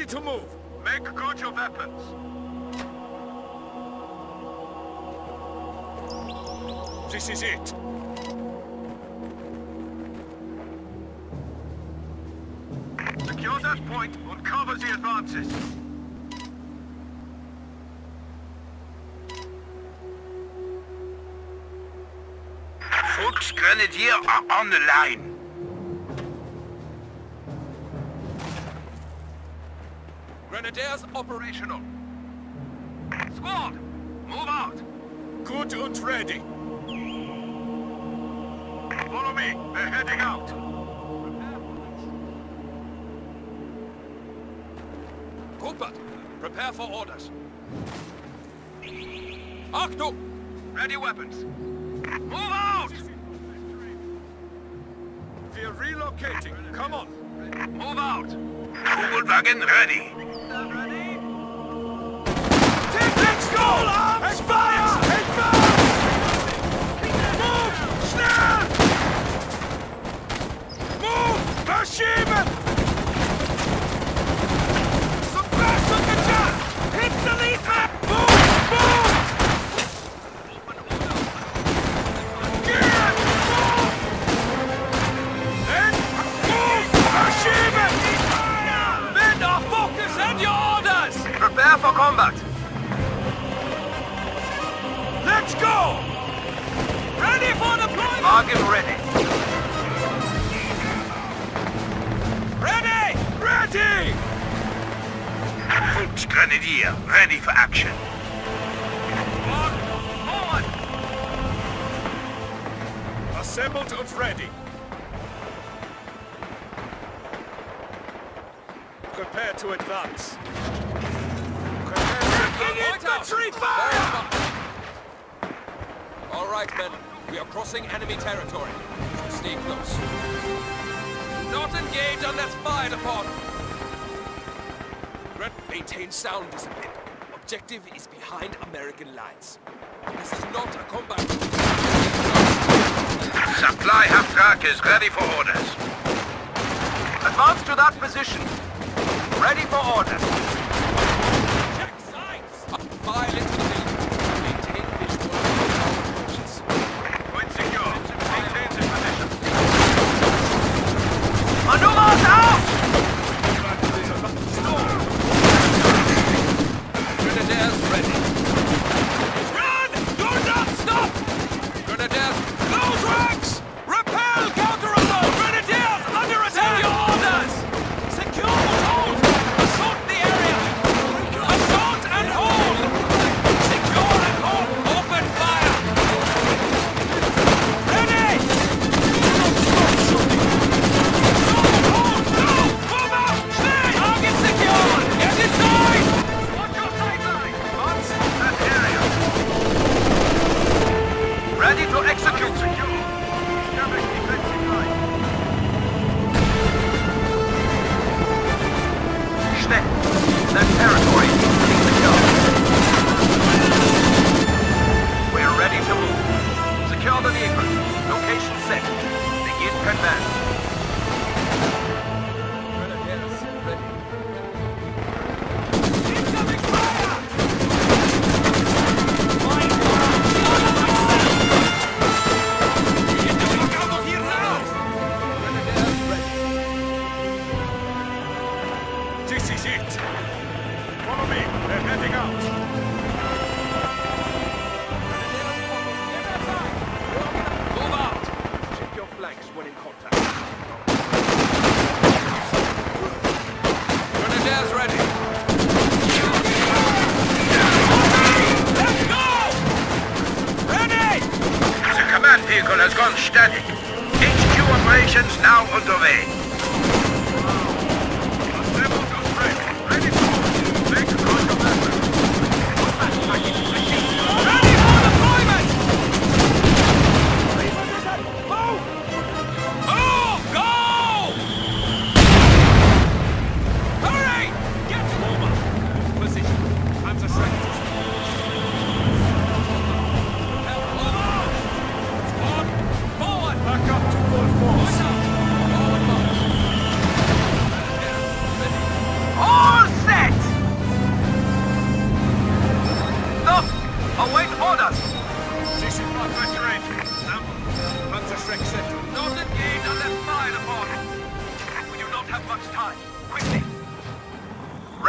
Ready to move. Make good your weapons. This is it. Secure that point and cover the advances. Volksgrenadier are on the line. Grenadiers operational. Squad, move out. Good and ready. Follow me. They're heading out. Rupert, prepare for orders. Achtung! Ready weapons. Move out! We're relocating. Come on. Move out. Ready. Arms fire! Advance! Move! Move! Verschieben! For combat. Let's go! Ready for deployment! Wagen ready. Ready! Ready! Grenadier ready for action. Forward. Assembled and ready. Prepare to advance. Prepare infantry fire! All right, men. We are crossing enemy territory. Stay close. Not engage unless fired upon. Red, maintain sound discipline. Objective is behind American lines. This is not a combat. Supply half track is ready for orders. Advance to that position. Ready for orders. The. Location set. Begin command. Flanks when in contact. Grenadiers ready! Let's go! Ready! The command vehicle has gone static. HQ operations now underway.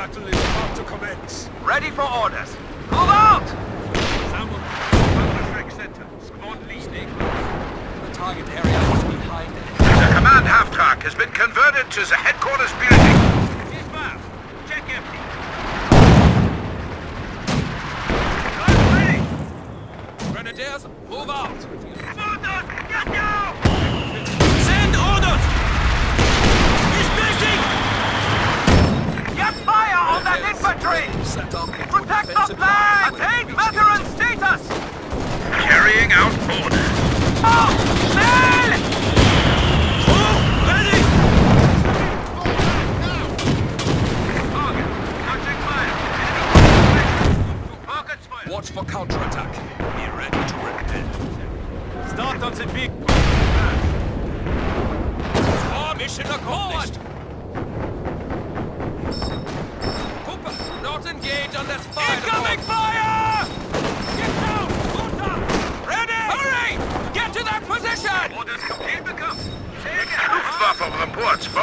battle is about to commence. Ready for orders. Move out! Sample, Center, squad lead. The target area is behind it. The command half-track has been converted to the headquarters building. Grenadiers, move out! Soldiers, get down! carrying out orders. Oh, man! Watch for counterattack.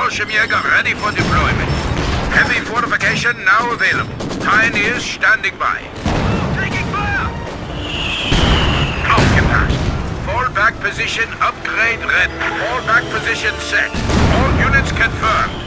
Fallschirmjäger ready for deployment. Heavy fortification now available. Pioneers standing by. Taking fire! Aufgepasst. Fallback position upgrade ready. Fallback position set. All units confirmed.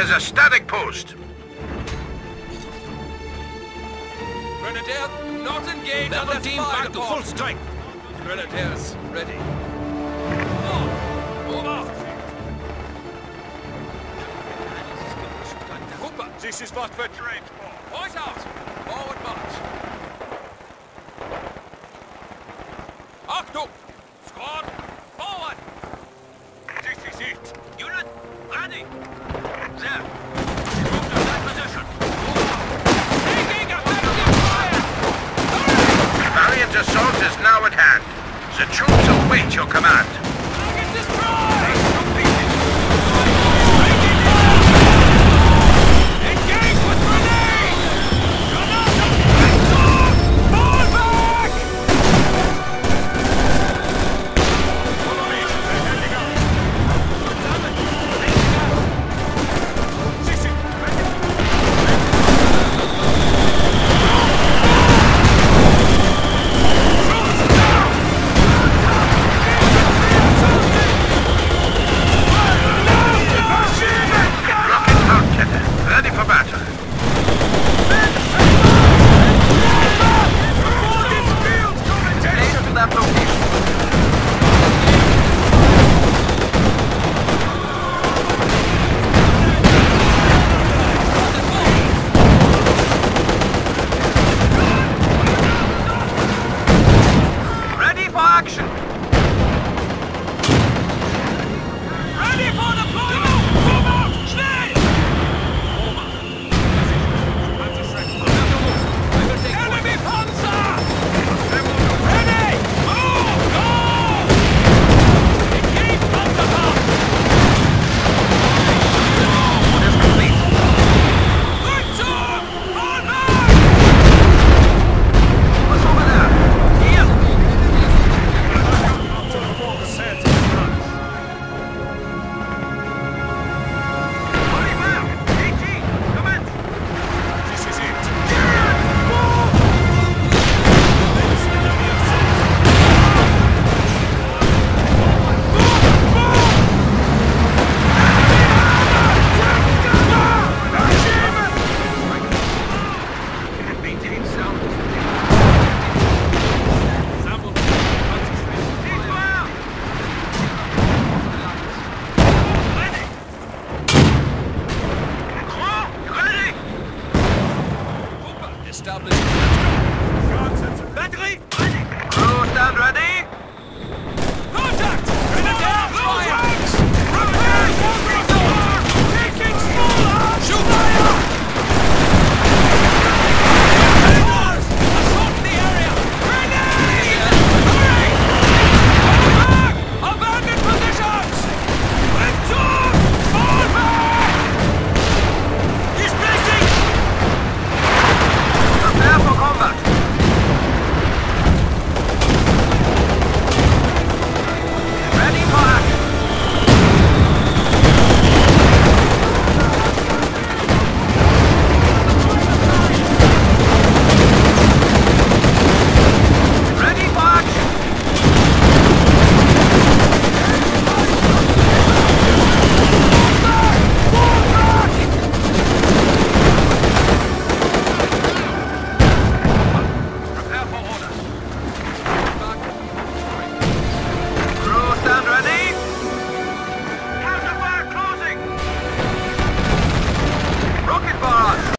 there's a static post. Grenadier, not engaged. Double unless team back to full strength. Grenadiers, ready. This is what we're trained for. Point out!